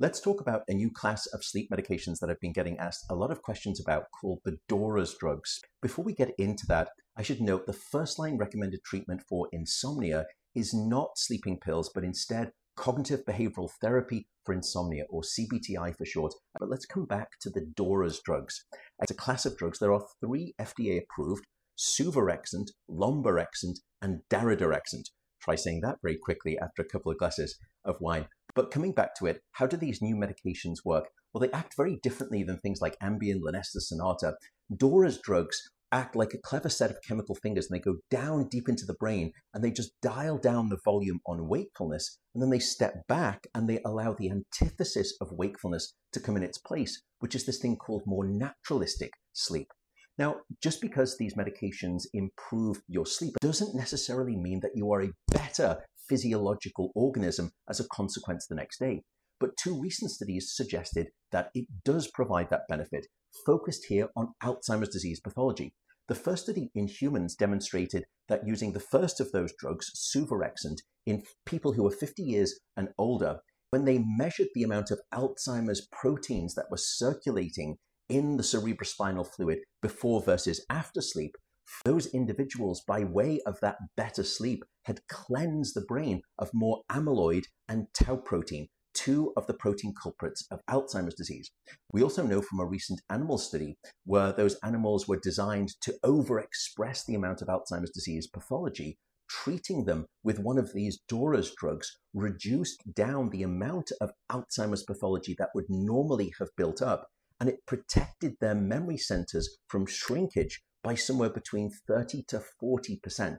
Let's talk about a new class of sleep medications that I've been getting asked a lot of questions about called the DORA's drugs. Before we get into that, I should note the first line recommended treatment for insomnia is not sleeping pills, but instead cognitive behavioral therapy for insomnia, or CBTI for short. But let's come back to the DORA's drugs. As a class of drugs, there are three FDA approved suvorexant, lemborexant, and daridorexant. Try saying that very quickly after a couple of glasses of wine. But coming back to it, how do these new medications work? Well, they act very differently than things like Ambien, Lunesta, Sonata. Dora's drugs act like a clever set of chemical fingers and they go down deep into the brain and they just dial down the volume on wakefulness and then they step back and they allow the antithesis of wakefulness to come in its place, which is this thing called more naturalistic sleep. Now, just because these medications improve your sleep doesn't necessarily mean that you are a better physiological organism as a consequence the next day. But two recent studies suggested that it does provide that benefit, focused here on Alzheimer's disease pathology. The first study in humans demonstrated that using the first of those drugs, suvorexant, in people who were 50 years and older, when they measured the amount of Alzheimer's proteins that were circulating in the cerebrospinal fluid before versus after sleep, those individuals, by way of that better sleep, had cleansed the brain of more amyloid and tau protein, two of the protein culprits of Alzheimer's disease. We also know from a recent animal study where those animals were designed to overexpress the amount of Alzheimer's disease pathology, treating them with one of these DORA's drugs reduced down the amount of Alzheimer's pathology that would normally have built up, and it protected their memory centers from shrinkage by somewhere between 30 to 40%.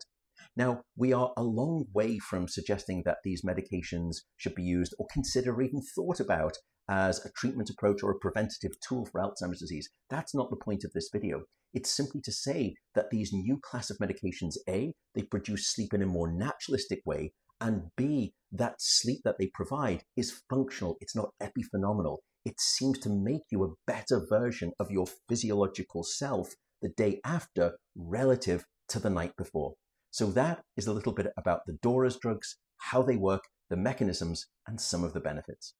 Now, we are a long way from suggesting that these medications should be used or considered or even thought about as a treatment approach or a preventative tool for Alzheimer's disease. That's not the point of this video. It's simply to say that these new class of medications, A, they produce sleep in a more naturalistic way, and B, that sleep that they provide is functional, it's not epiphenomenal. It seems to make you a better version of your physiological self the day after relative to the night before. So that is a little bit about the DORA's drugs, how they work, the mechanisms, and some of the benefits.